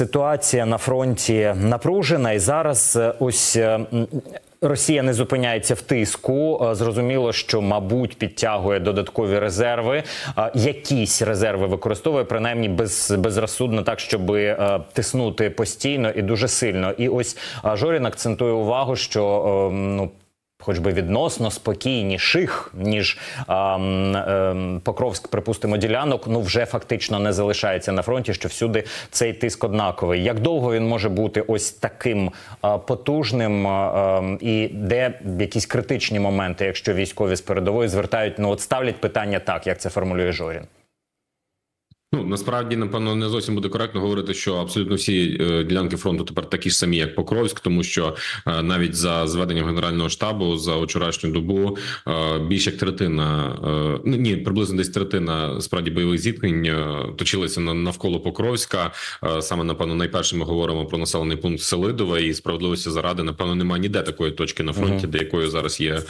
ситуація на фронті напружена, і зараз е, ось. е, Росія не зупиняється в тиску. Е, Зрозуміло, що мабуть підтягує додаткові резерви. Якісь резерви використовує принаймні без безрозсудно, так щоб тиснути постійно і дуже сильно. І ось Жорін акцентує увагу, що ну. Хоч би відносно спокійніших, ніж ем, ем, Покровськ, припустимо, ділянок, ну вже фактично не залишається на фронті, що всюди цей тиск однаковий. Як довго він може бути ось таким е, потужним, е, ем, і де якісь критичні моменти, якщо військові з передової звертають, ну от ставлять питання так, як це формулює Жорін. Ну насправді напевно не зовсім буде коректно говорити, що абсолютно всі е, ділянки фронту тепер такі ж самі, як Покровськ, тому що е, навіть за зведенням генерального штабу за вчорашню добу е, більш як третина, ні, приблизно десь третина справді бойових зіткнень точилися на навколо Покровська. Саме напевно, найперше ми говоримо про населений пункт Селидове і справедливості заради. Напевно, немає ніде такої точки на фронті, де якою зараз є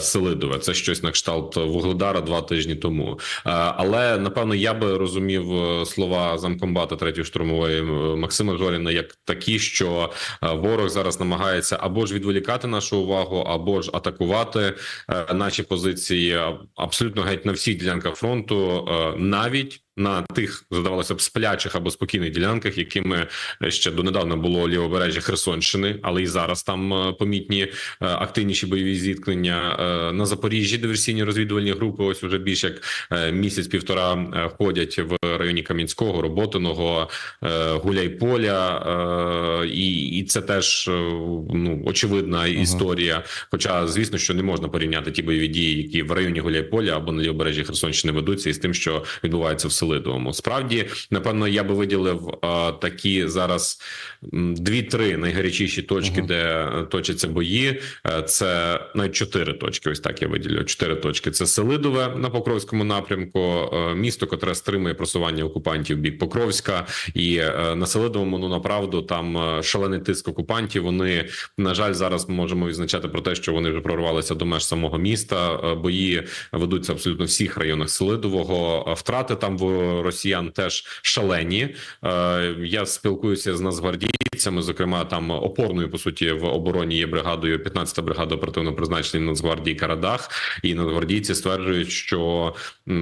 Селидове. Це щось на кшталт Вугледара два тижні тому. Але напевно я би розумів е, слова замкомбата третьої штурмової Максима Зоріна як такі, що е, ворог зараз намагається або ж відволікати нашу увагу, або ж атакувати е, наші позиції абсолютно геть на всіх ділянках фронту, навіть. На тих здавалося б сплячих або спокійних ділянках, якими ще донедавна було лівобережжя Херсонщини, але і зараз там е, помітні е, активніші бойові зіткнення е, на Запоріжжі. Диверсійні розвідувальні групи ось уже більш як місяць-півтора ходять в районі Кам'янського, Роботиного, Гуляйполя, і, і це теж ну очевидна історія. Хоча, звісно, що не можна порівняти ті бойові дії, які в районі Гуляйполя або на лівобережжі Херсонщини ведуться, із тим, що відбувається в Селидовому. Справді, напевно, я би виділив е, такі зараз дві-три найгарячіші точки, Мгм. де е, точаться бої. Е, Це навіть чотири точки. Ось так я виділю. Чотири точки. Це Селидове на Покровському напрямку, е, місто, котре стримує просування окупантів в бік Покровська, і на Селидовому, ну направду, там шалений тиск окупантів. Вони на жаль зараз ми можемо відзначати про те, що вони вже прорвалися до меж самого міста. Бої ведуться абсолютно в всіх районах Селидового. Втрати там в росіян теж шалені. Е, Я спілкуюся з нацгвардійцями, зокрема там опорною по суті в обороні є бригадою 15-та бригада оперативно призначення Нацгвардії Карадах. І нацгвардійці стверджують, що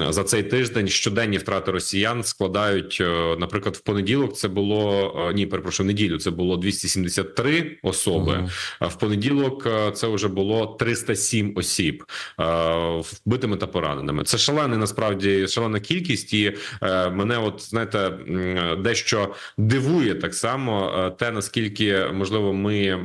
за цей тиждень щоденні втрати росіян складають, е, наприклад, в понеділок це було е, ні, перепрошую, неділю. Це було 273 особи. Мгм. А в понеділок це вже було 307 осіб вбитими та пораненими. Це шалений насправді шалена кількість, і мене, от знаєте, дещо дивує так само е, те, наскільки можливо ми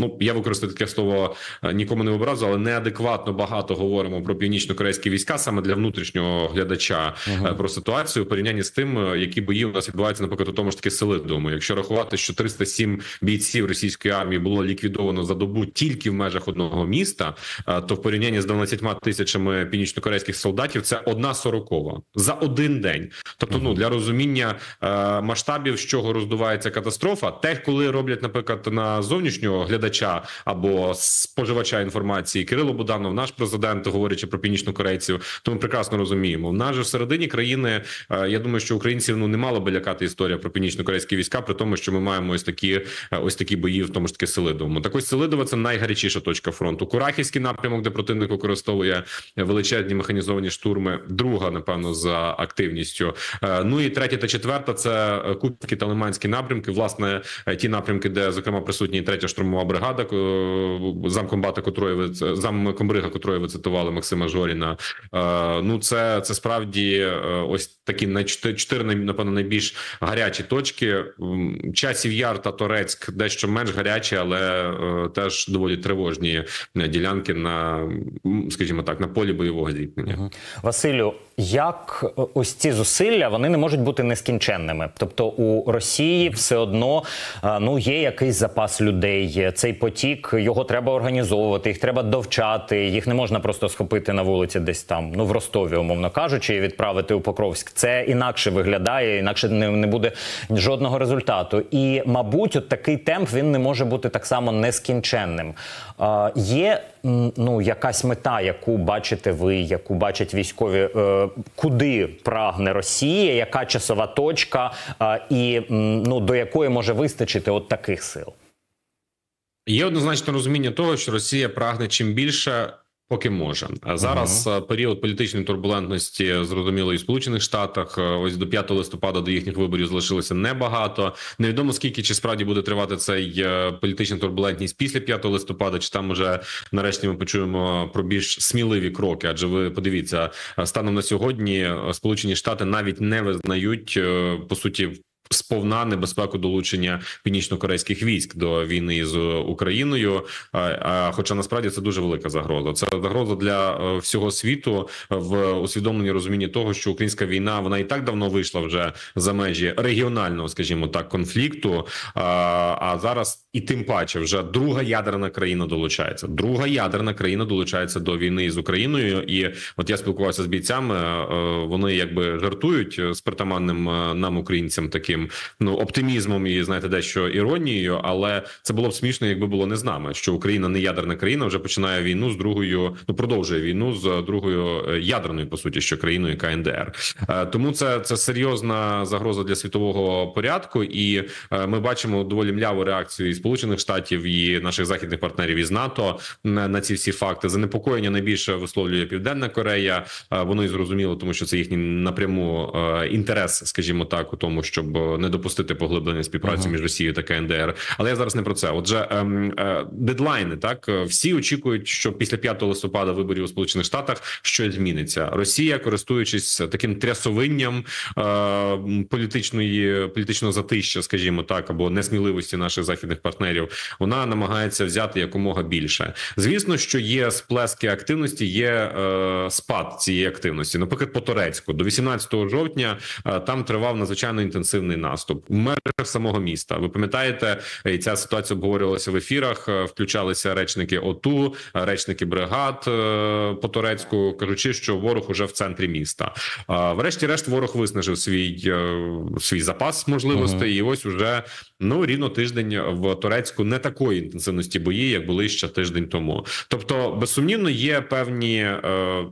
ну я використаю таке слово е, нікому не образу, але неадекватно багато говоримо про північно-корейські війська саме для внутрішнього глядача е, про ситуацію у порівнянні з тим, е, які бої у нас відбуваються, наприклад, у тому ж таки Селидовому. Якщо рахувати, що 307 бійців російської армії було ліквідовано за добу тільки в межах одного міста, е, то в порівнянні з 12 тисячами північно-корейських солдатів це одна сорокова за один день. Тобто, ну для розуміння е, масштабів, з чого роздувається катастрофа, те, коли роблять, наприклад, на зовнішнього глядача або споживача інформації, Кирило Буданов, наш президент, говорячи про північнокорейців, то ми прекрасно розуміємо. В нас же всередині країни. е, Я думаю, що українців ну не мало би лякати історія про північно-корейські війська, при тому, що ми маємо ось такі е, ось такі бої, в тому ж таки Селидовому. Так ось Селидове – це найгарячіша точка фронту. Курахівський напрямок, де противник використовує величезні механізовані штурми. Друга, напевно, за активністю. Е, Ну і третя та четверта це е, та Лиманський напрямки. Власне, е, ті напрямки, де зокрема присутні третя штурмова бригада, замкомбата, котрої ви замкомбрига, котрої ви цитували Максима Жоріна. Ну це це справді ось такі на чотири, напевно найбільш гарячі точки. Часів Яр та Торецьк дещо менш гарячі, але теж доволі тривожні ділянки на скажімо так, на полі бойового зіткнення. Василю, як е, ось ці зусилля вони не можуть бути нескінченними? Тобто у Росії все одно е, ну є якийсь запас людей. Цей потік його треба організовувати, їх треба довчати. Їх не можна просто схопити на вулиці, десь там, ну в Ростові, умовно кажучи, і відправити у Покровськ. Це інакше виглядає, інакше не, не буде жодного результату. І, мабуть, от такий темп він не може бути так само нескінченним. Е, є ну якась мета, яку бачите ви, яку бачать військові, куди прагне Росія, яка часова точка, і ну до якої може вистачити от таких сил? Є однозначне розуміння того, що Росія прагне чим більше. Поки може а зараз uh -huh. період політичної турбулентності зрозуміло і в сполучених штатах. Ось до 5 листопада до їхніх виборів залишилося небагато. Невідомо скільки чи справді буде тривати цей політична турбулентність після 5 листопада, чи там уже нарешті ми почуємо про більш сміливі кроки. Адже ви подивіться станом на сьогодні, Сполучені Штати навіть не визнають по суті сповна небезпеку долучення північно-корейських військ до війни з Україною. А хоча насправді це дуже велика загроза. Це загроза для е, всього світу в усвідомленні розумінні того, що українська війна вона і так давно вийшла вже за межі регіонального, скажімо так, конфлікту. А зараз і тим паче вже друга ядерна країна долучається. Друга ядерна країна долучається до війни з Україною. І от я спілкувався з бійцями. Е, вони якби жартують з притаманним е, нам, українцям, таким ну оптимізмом і знаєте, дещо іронією, але це було б смішно, якби було не з нами, що Україна не ядерна країна вже починає війну з другою, ну продовжує війну з другою е, ядерною, по суті, що країною КНДР. Е, тому це це серйозна загроза для світового порядку, і е, ми бачимо доволі мляву реакцію і сполучених штатів і наших західних партнерів із НАТО на, ці всі факти. Занепокоєння найбільше висловлює Південна Корея. Воно і зрозуміло, тому що це їхній напряму інтерес, скажімо так, у тому, щоб не допустити поглиблення співпраці ага. між Росією та КНДР. Але я зараз не про це. Отже, ем, е, дедлайни так всі очікують, що після 5 листопада виборів у Сполучених Штатах щось зміниться. Росія, користуючись таким трясовинням е, політичної політичного затища, скажімо так, або несміливості наших західних партнерів, вона намагається взяти якомога більше. Звісно, що є сплески активності, є е, спад цієї активності. Наприклад, по Турецьку до 18 жовтня е, там тривав надзвичайно інтенсивний наступ в межах самого міста. Ви пам'ятаєте, і ця ситуація обговорювалася в ефірах. Е, включалися речники ОТУ, речники бригад е, по турецьку, кажучи, що ворог уже в центрі міста. Врешті-решт, ворог виснажив свій е, свій запас можливостей, uh і ось уже ну рівно тиждень в Турецьку не такої інтенсивності бої, як були ще тиждень тому. Тобто, безсумнівно, є певні е,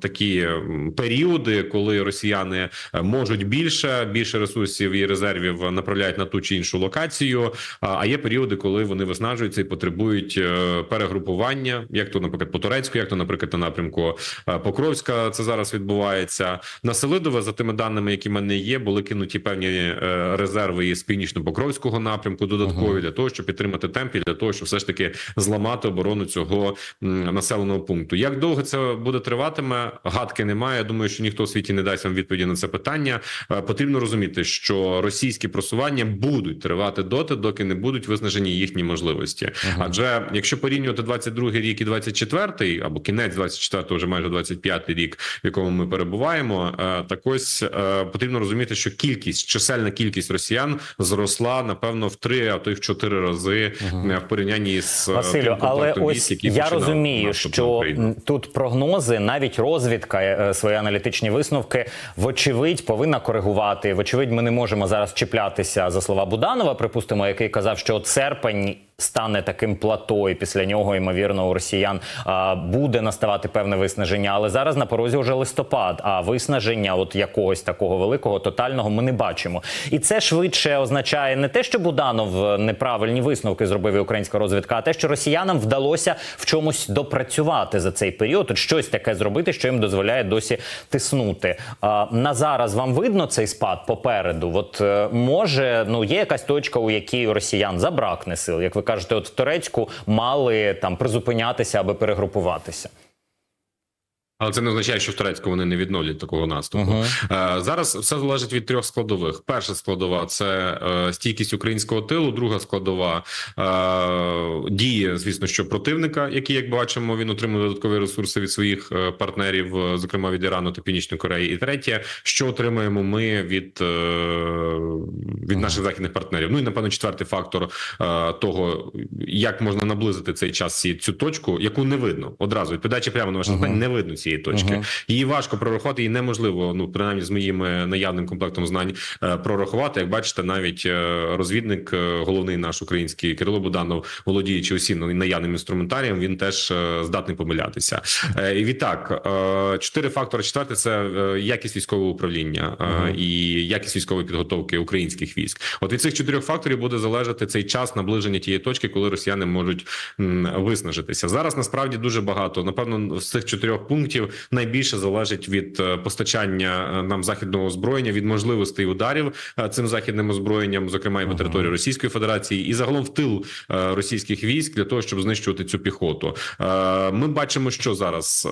такі періоди, коли росіяни можуть більше більше ресурсів і резервів направляють на ту чи іншу локацію. А є періоди, коли вони виснажуються і потребують е, перегрупування, як то, наприклад, по турецьку, як то, наприклад, на напрямку е, Покровська, це зараз відбувається на Селидове. За тими даними, які в мене є, були кинуті певні е, резерви із північно-покровського напрямку, додаткові -huh. для того, щоб підтримати темп і для того, щоб все ж таки зламати оборону цього населеного пункту. Як довго це буде триватиме? Гадки немає. Я думаю, що ніхто у світі не дасть вам відповіді на це питання. Потрібно розуміти, що російські просування будуть тривати доти, доки не будуть виснажені їхні можливості. Ага. Адже якщо порівнювати 22-й рік і 24-й, або кінець 24-го, вже майже 25-й рік, в якому ми перебуваємо, е, так ось е, потрібно розуміти, що кількість чисельна кількість росіян зросла напевно в три, а то й в чотири рази ага. в порівнянні з е, Василю. Але ось які я розумію, що тут прогнози, навіть розвідка, свої аналітичні висновки, вочевидь, повинна коригувати. Вочевидь, ми не можемо зараз чіплятися за слова Буданова, припустимо, який казав, що серпень стане таким плато, і після нього ймовірно у росіян буде наставати певне виснаження. Але зараз на порозі вже листопад. А виснаження, от якогось такого великого тотального, ми не бачимо. І це швидше означає не те, що Буданов неправильні висновки зробив і українська розвідка, а те, що росіянам вдалося в чомусь допрацювати за цей період, от щось таке зробити, що їм дозволяє досі тиснути. А, на зараз вам видно цей спад попереду. От е, може, ну є якась точка, у якій росіян забракне сил, як ви кажете, от в Турецьку мали там призупинятися аби перегрупуватися. Але це не означає, що в Турецьку вони не відновлять такого наступу. Uh -huh. Зараз все залежить від трьох складових. Перша складова це е, стійкість українського тилу. Друга складова е, дії, звісно, що противника, який, як бачимо, він отримує додаткові ресурси від своїх партнерів, зокрема від Ірану та Північної Кореї. І третє, що отримаємо ми від від наших західних партнерів. Ну і напевно, четвертий фактор того, як можна наблизити цей час цю точку, яку не видно одразу відповідаючи прямо на ваше uh -huh. не видно ці тієї точки. Мгм. Її важко прорахувати, її неможливо. Ну принаймні з моїм наявним комплектом знань е, прорахувати. Як бачите, навіть е, розвідник, е, головний наш український Кирило Буданов, володіючи усім наявним інструментарієм, він теж е, здатний помилятися. Е, І відтак, е, чотири фактори. Четвертий це е, якість військового управління е, Мгм. і якість військової підготовки українських військ. От від цих чотирьох факторів буде залежати цей час наближення тієї точки, коли росіяни можуть виснажитися. Зараз насправді дуже багато. Напевно, з цих чотирьох пунктів найбільше залежить від е, постачання е, нам західного озброєння, від можливостей ударів е, цим західним озброєнням, зокрема і по території Російської Федерації, і загалом в тил російських військ для того, щоб знищувати цю піхоту. Ми бачимо, що зараз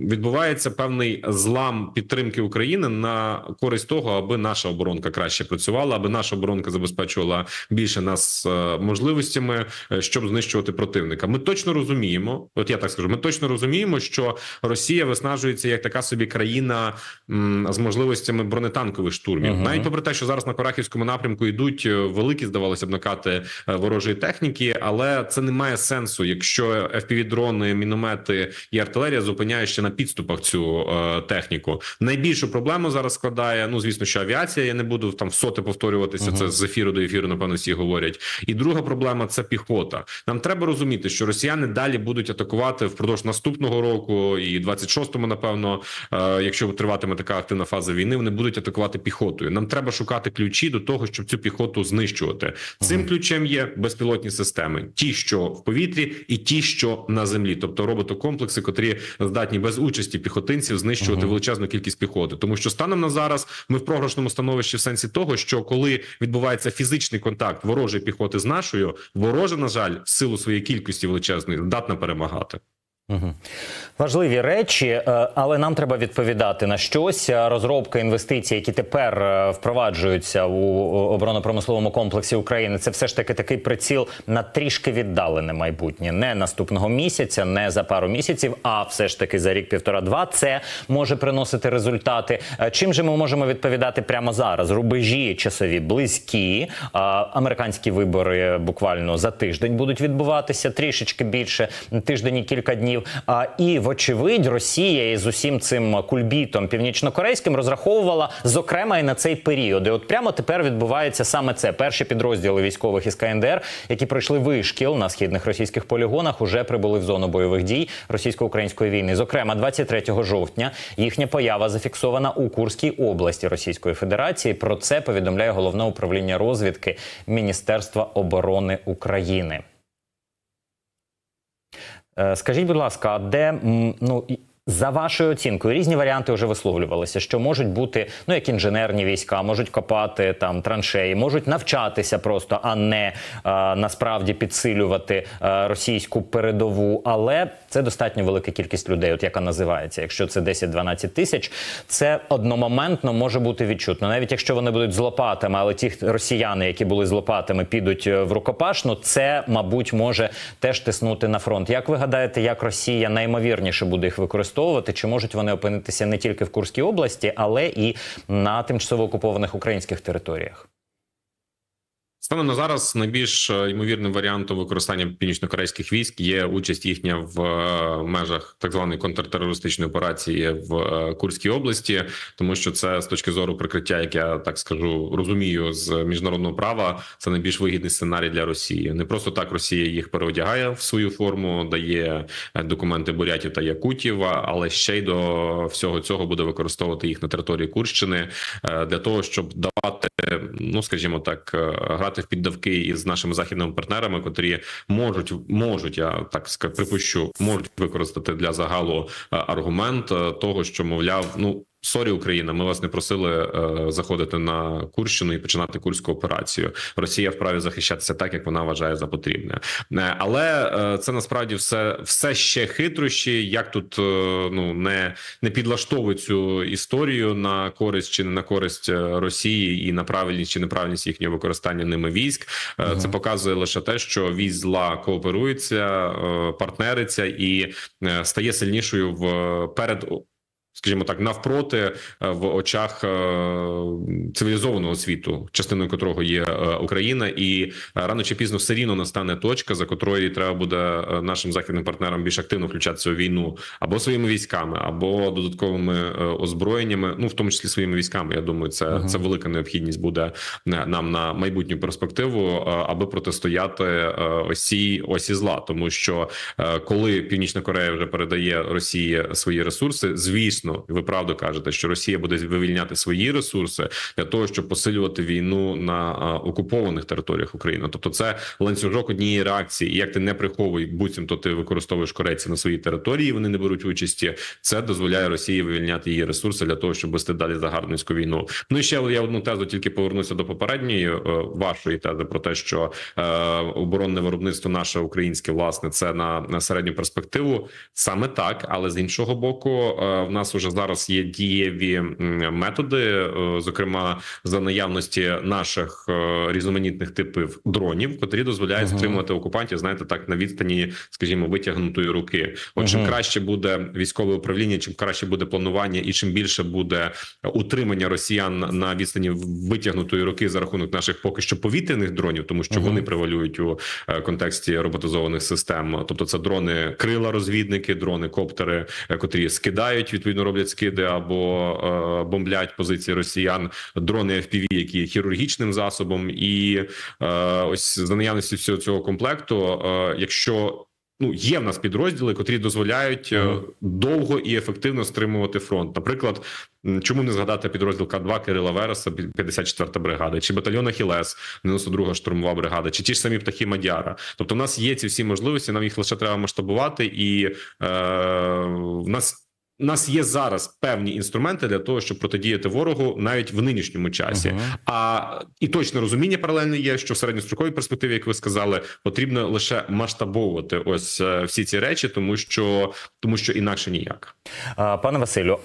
відбувається певний злам підтримки України на користь того, аби наша оборонка краще працювала, аби наша оборонка забезпечувала більше нас можливостями, щоб знищувати противника. Ми точно розуміємо, от я так скажу, ми точно розуміємо, що Росія виснажується як така собі країна м, з можливостями бронетанкових штурмів, Мгм. навіть попри те, що зараз на Корахівському напрямку йдуть е, великі, здавалося б, накати е, ворожої техніки, але це не має сенсу, якщо FPV-дрони, міномети і артилерія зупиняє ще на підступах цю е, техніку. Найбільшу проблему зараз складає. Ну звісно, що авіація. Я не буду там в соти повторюватися. Мгм. Це з ефіру до ефіру, напевно, всі говорять. І друга проблема це піхота. Нам треба розуміти, що росіяни далі будуть атакувати впродовж наступного року і 26-му, напевно, е, якщо триватиме така активна фаза війни, вони будуть атакувати піхотою. Нам треба шукати ключі до того, щоб цю піхоту знищувати. Цим ключем є безпілотні системи, ті, що в повітрі, і ті, що на землі, тобто роботокомплекси, котрі здатні без участі піхотинців знищувати величезну кількість піхоти. Тому що станом на зараз ми в програшному становищі в сенсі того, що коли відбувається фізичний контакт ворожої піхоти з нашою, ворожа, на жаль, в силу своєї кількості величезної, здатна перемагати. Важливі речі, е, але нам треба відповідати на щось. Е, Розробка інвестицій, які тепер е, впроваджуються у оборонно-промисловому комплексі України, це все ж таки такий приціл на трішки віддалене майбутнє, не наступного місяця, не за пару місяців, а все ж таки за рік, півтора-два. Це може приносити результати. Чим же ми можемо відповідати прямо зараз? Рубежі часові близькі. Американські вибори буквально за тиждень будуть відбуватися трішечки більше тиждень і кілька днів. А і вочевидь, Росія із усім цим кульбітом північнокорейським розраховувала зокрема і на цей період. І от прямо тепер відбувається саме це. Перші підрозділи військових із КНДР, які пройшли вишкіл на східних російських полігонах, уже прибули в зону бойових дій російсько-української війни. Зокрема, 23 жовтня їхня поява зафіксована у Курській області Російської Федерації. Про це повідомляє головне управління розвідки Міністерства оборони України. Е, Скажіть, будь ласка, а де ну за вашою оцінкою різні варіанти вже висловлювалися, що можуть бути ну як інженерні війська, можуть копати там траншеї, можуть навчатися просто, а не е, насправді підсилювати е, російську передову. Але це достатньо велика кількість людей, от яка називається. Якщо це 10-12 тисяч, це одномоментно може бути відчутно. Навіть якщо вони будуть з лопатами, але ті росіяни, які були з лопатами, підуть е, в рукопашну, це мабуть може теж тиснути на фронт. Як ви гадаєте, як Росія наймовірніше буде їх використовувати? Чи можуть вони опинитися не тільки в Курській області, але і на тимчасово окупованих українських територіях? Станом на зараз найбільш е, ймовірним варіантом використання північно-корейських військ є участь їхня в е, межах так званої контртерористичної операції в е, Курській області, тому що це з точки зору прикриття, як я так скажу, розумію з міжнародного права. Це найбільш вигідний сценарій для Росії. Не просто так Росія їх переодягає в свою форму, дає документи бурятів та якутів, але ще й до всього цього буде використовувати їх на території Курщини для того, щоб давати, ну скажімо так, е, грати в піддавки із нашими західними партнерами, котрі можуть можуть, я так припущу, можуть використати для загалу е, аргумент е, того, що мовляв, ну. Sorry, Україна, ми вас не просили е, заходити на Курщину і починати курську операцію. Росія вправі захищатися так, як вона вважає за потрібне. Е, але е, це насправді все все ще хитрощі. Як тут е, ну не не підлаштовують цю історію на користь чи не на користь е, Росії і на правильність чи неправильність їхнього використання ними військ. Е, Мгм. Це показує лише те, що військ зла кооперується, е, партнериться і е, стає сильнішою в перед скажімо так, навпроти е, в очах е, цивілізованого світу, частиною котрого є е, Україна, і рано чи пізно все рівно настане точка, за котрої треба буде нашим західним партнерам більш активно включатися у війну або своїми військами, або додатковими озброєннями, ну в тому числі своїми військами. Я думаю, це, Ага. це велика необхідність буде нам на майбутню перспективу, аби протистояти цій осі зла, тому що коли Північна Корея вже передає Росії свої ресурси, звісно, ви правду кажете, що Росія буде вивільняти свої ресурси для того, щоб посилювати війну на окупованих територіях України. Тобто, це ланцюжок однієї реакції. І як ти не приховуй, буцімто ти використовуєш корейців на своїй території, вони не беруть участі. Це дозволяє Росії вивільняти її ресурси для того, щоб вести далі загарбницьку війну. Ну і ще я одну тезу тільки повернуся до попередньої е, вашої тези про те, що е, оборонне виробництво наше українське власне це на, на середню перспективу. Саме так, але з іншого боку, е, в нас уже зараз є дієві методи, е, зокрема за наявності наших е, різноманітних типів дронів, котрі дозволяють Ага. стримувати окупантів, знаєте, так на відстані, скажімо, витягнутої руки. От чим краще буде військове управління, чим краще буде планування, і чим більше буде утримання росіян на відстані витягнутої руки за рахунок наших поки що повітряних дронів, тому що Ага. вони превалюють у е, контексті роботизованих систем. Тобто, це дрони крила, розвідники, дрони, коптери, котрі скидають, відповідно роблять скиди або е, бомблять позиції росіян, дрони FPV, які є хірургічним засобом, і е, ось за наявності всього цього комплекту, е, якщо Ну, є в нас підрозділи, котрі дозволяють довго і ефективно стримувати фронт. Наприклад, чому не згадати підрозділ К2 Кирила Вереса, 54-та бригада, чи батальйон Ахілес, 92-га штурмова бригада, чи ті ж самі птахи Мадяра. Тобто, в нас є ці всі можливості. Нам їх лише треба масштабувати, і е, в нас. У нас є зараз певні інструменти для того, щоб протидіяти ворогу навіть в нинішньому часі. Ага. А і точне розуміння паралельно є, що в середньостроковій перспективі, як ви сказали, потрібно лише масштабовувати ось е, всі ці речі, тому що тому що інакше ніяк. Пане Василю,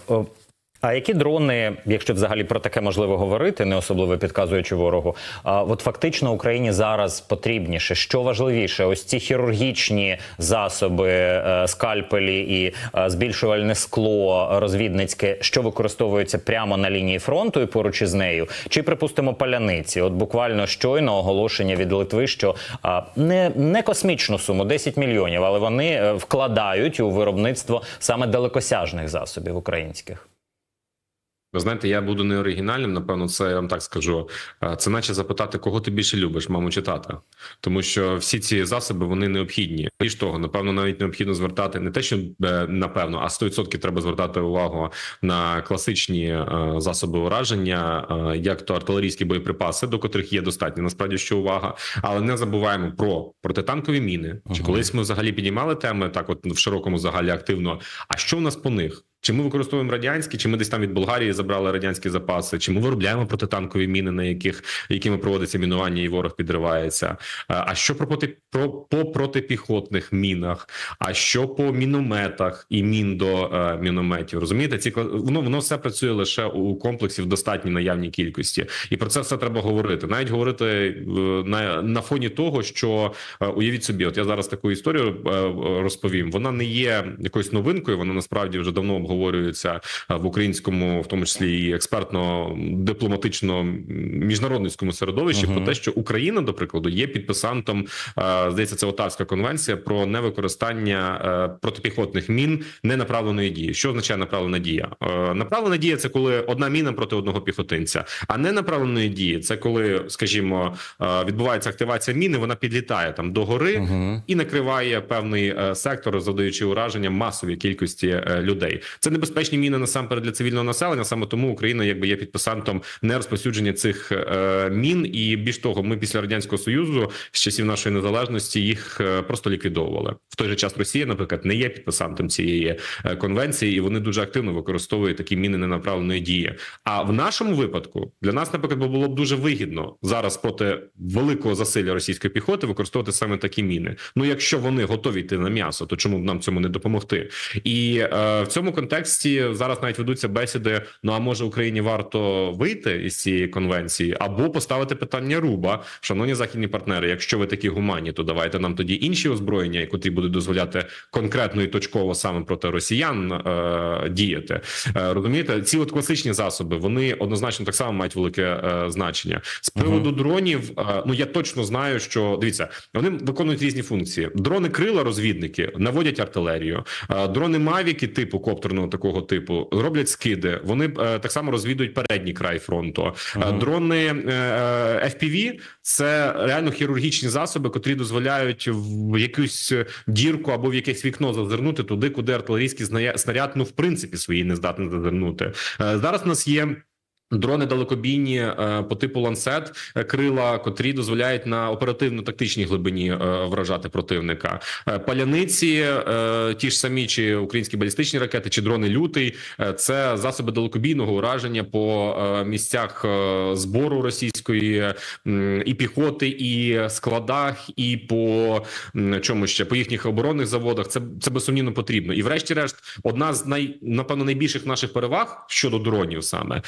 а які дрони, якщо взагалі про таке можливо говорити, не особливо підказуючи ворогу, а от фактично Україні зараз потрібніше, що важливіше, ось ці хірургічні засоби, е, скальпелі і е, збільшувальне скло розвідницьке, що використовується прямо на лінії фронту і поруч із нею, чи припустимо паляниці? От буквально щойно оголошення від Литви, що не, не космічну суму, 10 мільйонів, але вони е, вкладають у виробництво саме далекосяжних засобів українських. Ви знаєте, я буду не оригінальним. Напевно, це я вам так скажу. Це наче запитати, кого ти більше любиш, маму чи тата. Тому що всі ці засоби вони необхідні. Більш того, напевно, навіть необхідно звертати не те, що е, напевно, а 100% треба звертати увагу на класичні е, засоби ураження, е, як то артилерійські боєприпаси, до котрих є достатньо насправді що увага. Але не забуваємо про протитанкові міни. Чи Ага. колись ми взагалі піднімали теми так, от в широкому загалі активно. А що в нас по них? Чи ми використовуємо радянські, чи ми десь там від Болгарії забрали радянські запаси, чи ми виробляємо протитанкові міни, на яких якими проводиться мінування, і ворог підривається? А що про проти про по протипіхотних мінах? А що по мінометах і мін до е, мінометів? Розумієте, ці воно воно все працює лише у комплексі в достатній наявній кількості, і про це все треба говорити. Навіть говорити е, на, на фоні того, що е, уявіть собі, от я зараз таку історію е, розповім. Вона не є якоюсь новинкою. Вона насправді вже давно обговорюється е, в українському, в тому числі і експертно дипломатично міжнародницькому середовищі. Мгм. Про те, що Україна, до прикладу, є підписантом. е, Здається, це Отавська конвенція про невикористання е, протипіхотних мін ненаправленої дії. Що означає направлена дія? Направлена дія це коли одна міна проти одного піхотинця, а ненаправленої дії це коли, скажімо, відбувається активація міни, вона підлітає там до гори Угу. і накриває певний сектор, завдаючи ураження масовій кількості людей. Це небезпечні міни насамперед для цивільного населення. Саме тому Україна якби є підписантом нерозповсюдження цих е, мін. І більш того, ми після радянського союзу з часів нашої незалежності їх е, просто ліквідовували. В той же час Росія, наприклад, не є підписантом цієї е, конвенції, і вони дуже активно використовують такі міни ненаправленої дії. А в нашому випадку для нас, наприклад, було б дуже вигідно зараз проти великого засилля російської піхоти використовувати саме такі міни. Ну якщо вони готові йти на м'ясо, то чому б нам цьому не допомогти? І е, в цьому контексті контексті зараз навіть ведуться бесіди. Ну а може Україні варто вийти із цієї конвенції або поставити питання руба, шановні західні партнери. Якщо ви такі гуманні, то давайте нам тоді інші озброєння, котрі будуть дозволяти конкретно і точково саме проти росіян е, діяти. Е, розумієте, ці от класичні засоби вони однозначно так само мають велике е, значення з приводу дронів. Е, ну я точно знаю, що дивіться, вони виконують різні функції. Дрони крила розвідники наводять артилерію, е, дрони мавіки типу коптерного такого типу роблять скиди. Вони е, так само розвідують передній край фронту. Е, Дрони е, FPV – це реально хірургічні засоби, котрі дозволяють в якусь дірку або в якесь вікно зазирнути туди, куди артилерійський снаряд ну в принципі свої не здатний зазирнути. Е, Зараз у нас є. Дрони далекобійні е, по типу ланцет е, крила, котрі дозволяють на оперативно-тактичній глибині е, вражати противника. Паляниці, ті ж самі чи українські балістичні ракети, чи дрони лютий це засоби далекобійного ураження по місцях збору російської і піхоти, і складах, і по чому ще по їхніх оборонних заводах. Це це безсумнівно потрібно. І, врешті-решт, одна з най напевно найбільших наших переваг щодо дронів саме.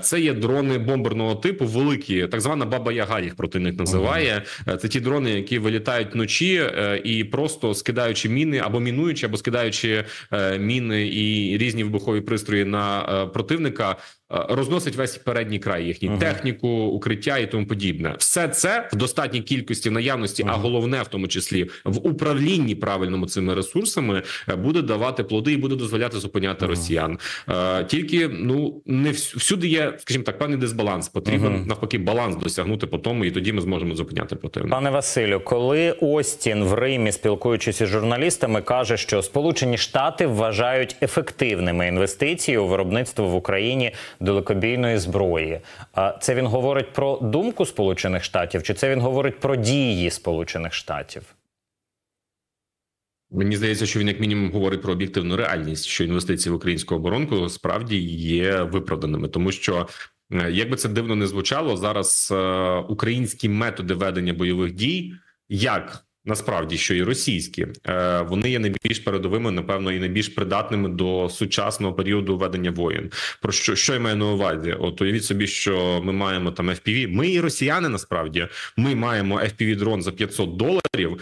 Це є дрони бомберного типу, великі, так звана баба Яга їх противник називає. Е, Це ті дрони, які вилітають вночі е, і просто скидаючи міни або мінуючи, або скидаючи е, міни і різні вибухові пристрої на противника. Е, Розносить весь передній край їхній Мгм. техніку, укриття і тому подібне. Все це в достатній кількості наявності, а головне в тому числі в управлінні правильному цими ресурсами е, буде давати плоди і буде дозволяти зупиняти Мгм. росіян. Е, Тільки ну не всюди є, скажімо так, певний дисбаланс. Потрібен навпаки баланс досягнути по тому, і тоді ми зможемо зупиняти противника. Пане Василю, коли Остін в Римі, спілкуючись із журналістами, каже, що Сполучені Штати вважають ефективними інвестиції у виробництво в Україні далекобійної зброї. А це він говорить про думку Сполучених Штатів, чи це він говорить про дії Сполучених Штатів? Мені здається, що він як мінімум говорить про об'єктивну реальність, що інвестиції в українську оборонку справді є виправданими, тому що. е, Як би це дивно не звучало, зараз е, українські методи ведення бойових дій, як насправді що і російські, е, вони є найбільш передовими, напевно, і найбільш придатними до сучасного періоду ведення воєн. Про що що я маю на увазі? От уявіть собі, що ми маємо там FPV. Ми і росіяни насправді ми маємо FPV дрон за 500 доларів.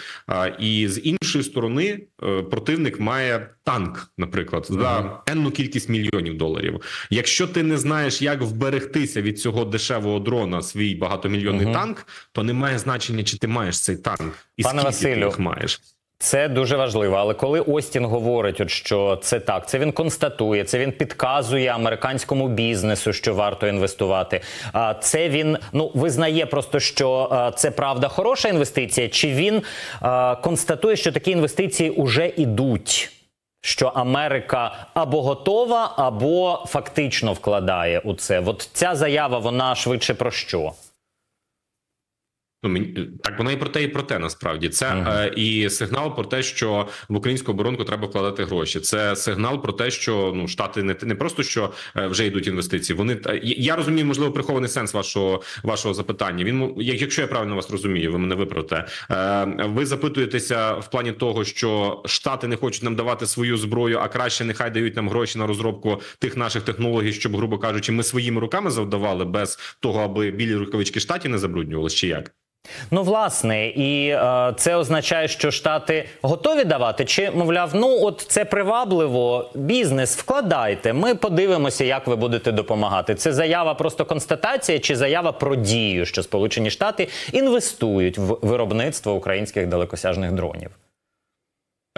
І з іншої сторони, е, противник має танк, наприклад, за енну кількість мільйонів доларів. Якщо ти не знаєш, як вберегтися від цього дешевого дрона, свій багатомільйонний Мгм. танк, то не має значення, чи ти маєш цей танк, і Пане скільки Василю, ти їх маєш. Це дуже важливо. Але коли Остін говорить, от що це так, це він констатує, це він підказує американському бізнесу, що варто інвестувати. А це він ну визнає просто, що а, це правда хороша інвестиція, чи він а, констатує, що такі інвестиції вже ідуть. Що Америка або готова, або фактично вкладає у це. От ця заява, вона швидше про що? Ну мені так вона і про те, і про те насправді це Мгм. е, і сигнал про те, що в українську оборонку треба вкладати гроші. Це сигнал про те, що ну штати не не просто що е, вже йдуть інвестиції. Вони та- я- розумію, можливо, прихований сенс вашого вашого запитання. Він якщо я правильно вас розумію, ви мене виправте. Е, ви запитуєтеся в плані того, що штати не хочуть нам давати свою зброю, а краще нехай дають нам гроші на розробку тих наших технологій, щоб, грубо кажучи, ми своїми руками завдавали без того, аби білі рукавички штатів не забруднювалися, чи як? Ну, власне, і е, це означає, що штати готові давати, чи мовляв, ну от це привабливо, бізнес, вкладайте. Ми подивимося, як ви будете допомагати. Це заява просто констатація, чи заява про дію, що Сполучені Штати інвестують в виробництво українських далекосяжних дронів.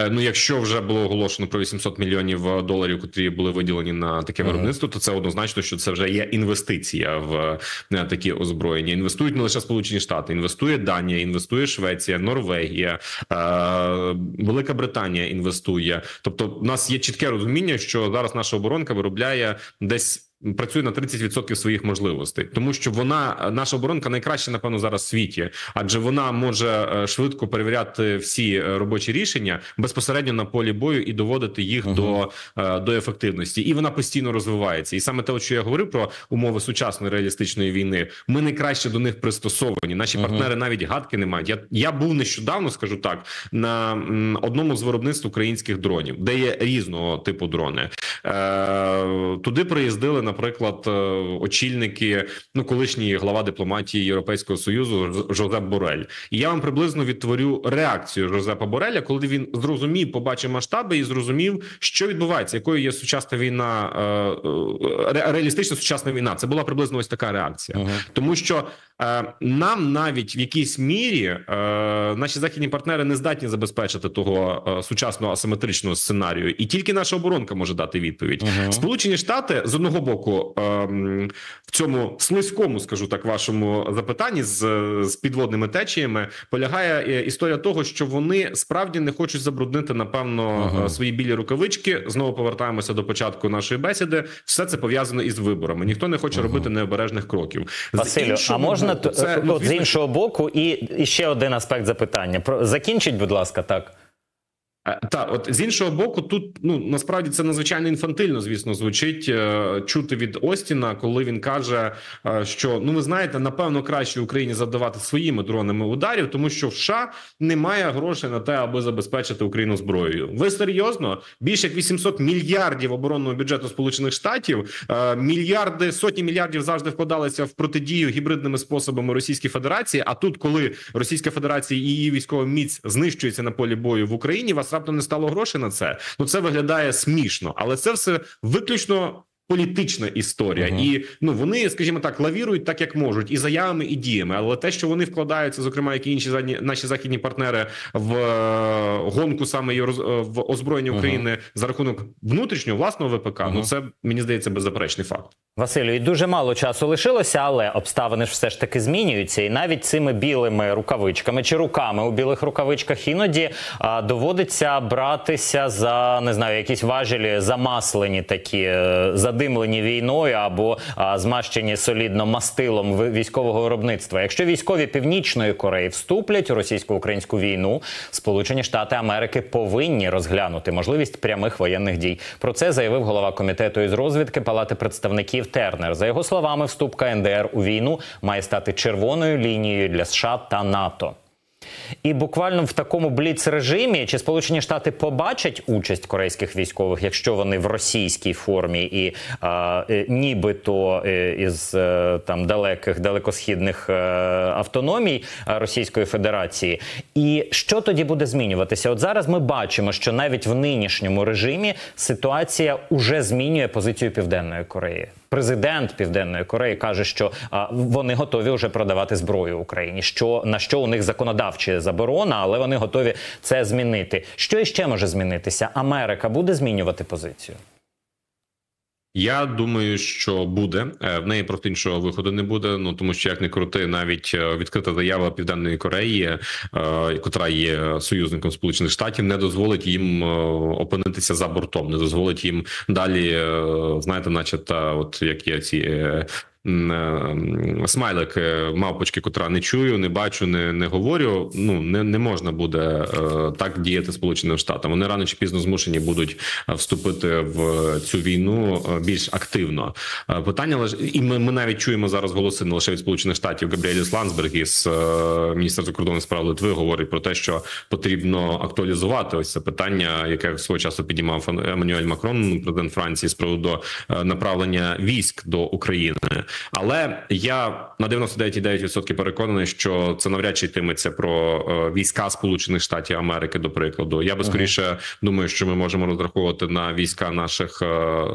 Е, Ну, якщо вже було оголошено про 800 мільйонів е, доларів, котрі були виділені на таке виробництво, то це однозначно, що це вже є інвестиція в е, такі озброєння. Інвестують не лише Сполучені Штати, інвестує Данія, інвестує Швеція, Норвегія, Велика Британія інвестує. Тобто, у нас є чітке розуміння, що зараз наша оборонка виробляє десь. Працює на 30% своїх можливостей, тому що вона наша оборонка найкраща, напевно, зараз в світі, адже вона може е, швидко перевіряти всі е, робочі рішення безпосередньо на полі бою і доводити їх uh -huh. до до ефективності, і вона постійно розвивається. І саме те, що я говорив про умови сучасної реалістичної війни, ми найкраще до них пристосовані. Наші uh -huh. партнери навіть гадки не мають. Я я був нещодавно, скажу так, на одному з виробництв українських дронів, де є різного типу дрони. Е, Туди приїздили наприклад, е, очільники, ну колишній глава дипломатії Європейського союзу Жозеп Борель. І я вам приблизно відтворю реакцію Жозепа Бореля, коли він зрозумів, побачив масштаби і зрозумів, що відбувається, якою є сучасна війна, е, реалістична сучасна війна. Це була приблизно ось така реакція, uh тому що нам навіть в якійсь мірі наші західні партнери не здатні забезпечити того сучасного асиметричного сценарію, і тільки наша оборонка може дати відповідь. Uh Сполучені Штати з одного боку ем, в цьому слизькому, скажу так, вашому запитанні з з підводними течіями полягає е, історія того, що вони справді не хочуть забруднити напевно ага. свої білі рукавички. Знову повертаємося до початку нашої бесіди. Все це пов'язано із виборами. Ніхто не хоче ага. робити необережних кроків. Василю, а можна боку, це, ну, з іншого боку, і, і ще один аспект запитання. Про закінчіть, будь ласка, так. Е, так, от з іншого боку, тут ну насправді це надзвичайно інфантильно, звісно, звучить е, чути від Остіна, коли він каже, е, що ну ви знаєте, напевно, краще Україні завдавати своїми дронами ударів, тому що в США немає грошей на те, аби забезпечити Україну зброєю. Ви серйозно більше як 800 мільярдів оборонного бюджету Сполучених Штатів, мільярди сотні мільярдів завжди вкладалися в протидію гібридними способами Російській Федерації. А тут, коли Російська Федерація і її військова міць знищується на полі бою в Україні, вас раптом не стало грошей на це. Ну це виглядає смішно, але це все виключно. Політична історія, uh -huh. і ну вони, скажімо так, лавірують так, як можуть, і заявами, і діями. Але те, що вони вкладаються, зокрема, як і інші задні наші західні партнери в е, гонку саме е, в озброєння України uh -huh. за рахунок внутрішнього власного ВПК, uh -huh. ну це мені здається беззаперечний факт. Василю, і дуже мало часу лишилося, але обставини ж все ж таки змінюються, і навіть цими білими рукавичками чи руками у білих рукавичках іноді а, доводиться братися за не знаю, якісь важелі замаслені такі е, задимлені війною або а, змащені солідно мастилом військового виробництва. Якщо військові північної Кореї вступлять у російсько-українську війну, Сполучені Штати Америки повинні розглянути можливість прямих воєнних дій. Про це заявив голова комітету із розвідки Палати представників. Тернер. За його словами, вступ КНДР у війну має стати червоною лінією для США та НАТО. І буквально в такому бліц-режимі чи Сполучені Штати побачать участь корейських військових, якщо вони в російській формі і а, е, нібито е, із е, там далеких далекосхідних автономій Російської Федерації, і що тоді буде змінюватися? От зараз ми бачимо, що навіть в нинішньому режимі ситуація уже змінює позицію Південної Кореї президент Південної Кореї каже, що вони готові вже продавати зброю Україні. Що на що у них законодавча заборона, але вони готові це змінити. Що іще може змінитися? Америка буде змінювати позицію. Я думаю, що буде е, в неї просто іншого виходу не буде. Ну тому що як не крути, навіть е, відкрита заява Південної Кореї, е, котра є союзником Сполучених Штатів, не дозволить їм опинитися за бортом, не дозволить їм далі, знаєте, наче та от як є ці смайлик е, мавпочки, котра не чую, не бачу, не не говорю. Ну не не можна буде е, так діяти сполученим штатам. Вони рано чи пізно змушені будуть вступити в цю війну більш активно. Питання лише і ми, ми навіть чуємо зараз голоси не лише від сполучених штатів. Габріеліс Ландсберг із міністерства закордонних справ Литви говорить про те, що потрібно актуалізувати ось це питання, яке свого часу підіймав Еммануель Макрон, президент Франції, з приводу направлення військ до України. Але я на 99,9% переконаний, що це навряд чи йтиметься про е, війська Сполучених Штатів Америки. До прикладу, я би скоріше думаю, що ми можемо розраховувати на війська наших е, е,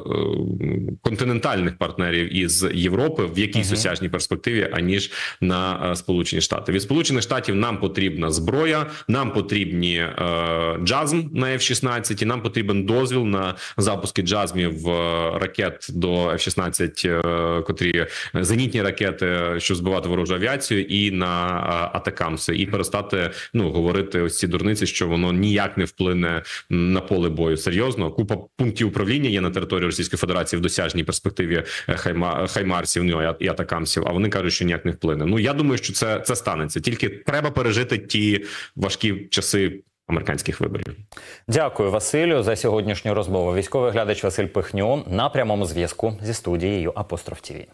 континентальних партнерів із Європи в якійсь осяжній перспективі, аніж на Сполучені Штати. Від Сполучених Штатів нам потрібна зброя, нам потрібні джазм на F-16, і нам потрібен дозвіл на запуски джазмів ракет до F-16, котрі зенітні ракети, щоб збивати ворожу авіацію, і на атакамси, і перестати ну говорити ось ці дурниці, що воно ніяк не вплине на поле бою. Серйозно, купа пунктів управління є на території Російської Федерації в досяжній перспективі хайма хаймарсів ну, і атакамсів. А вони кажуть, що ніяк не вплине. Ну я думаю, що це, це станеться. Тільки треба пережити ті важкі часи американських виборів. Дякую, Василю, за сьогоднішню розмову. Військовий глядач Василь Пихньо на прямому зв'язку зі студією Апостроф ТІВІ.